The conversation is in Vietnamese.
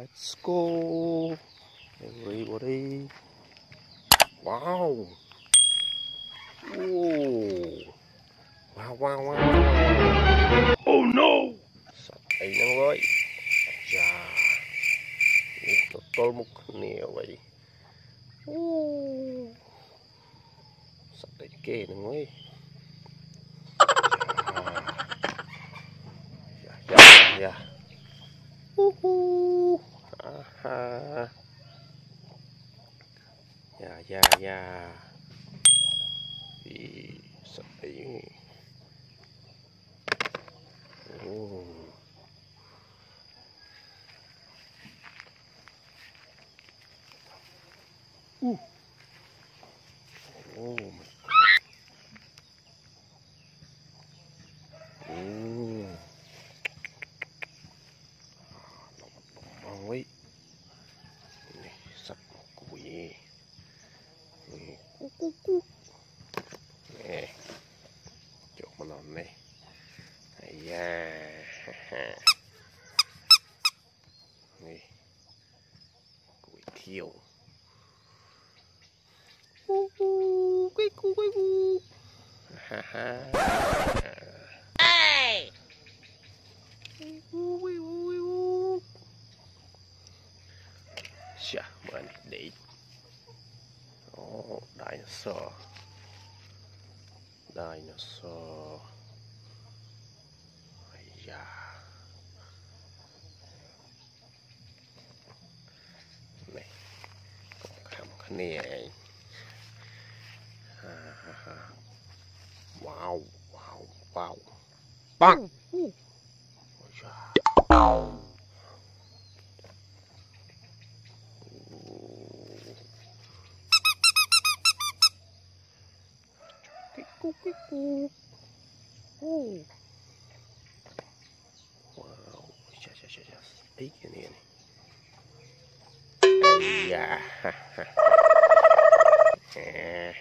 Let's go, everybody. Wow. Whoa. Wow, wow, wow. Oh no! Sakay na ngay. Aja. Ito tolmok niya way. Woo. Sakay kay na ngay. Yeah, yeah, yeah. Woohoo! Dạ dạ yeah. Thì sakay. Oh. Ooh. Oh my. Ooh. Ôi. Này, sắp quỷ. Cú. Nè. Chỗ mà nằm này. Ây da. Nè. Quỷ thiêu. Cú cú, quỷ cú quỷ cú. Ha ha. Cú. Chà, này để. Oh, dinosaur. Dinosaur. Da. Này. Ha ha ha. Wow, wow, wow. Bang. Ôi da. Cuckoo, cuckoo. Oh. Wow. Chà, chà, chà, chà. Ấy kìa nè này. Ây da. ha, ha. À.